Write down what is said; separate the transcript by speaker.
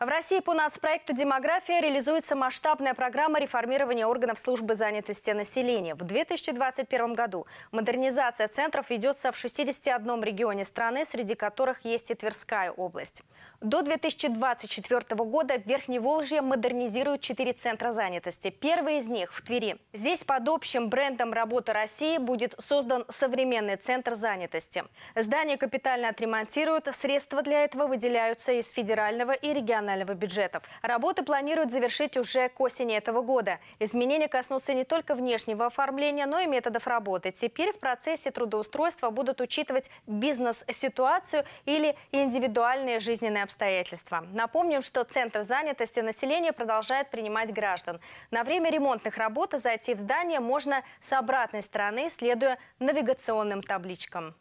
Speaker 1: В России по нацпроекту «Демография» реализуется масштабная программа реформирования органов службы занятости населения. В 2021 году модернизация центров ведется в 61 регионе страны, среди которых есть и Тверская область. До 2024 года в Верхневолжье модернизируют четыре центра занятости. Первый из них в Твери. Здесь под общим брендом «Работа России» будет создан современный центр занятости. Здание капитально отремонтируют, средства для этого выделяются из федерального и регионального регионального бюджетов. Работы планируют завершить уже к осени этого года. Изменения коснутся не только внешнего оформления, но и методов работы. Теперь в процессе трудоустройства будут учитывать бизнес-ситуацию или индивидуальные жизненные обстоятельства. Напомним, что Центр занятости населения продолжает принимать граждан. На время ремонтных работ зайти в здание можно с обратной стороны, следуя навигационным табличкам.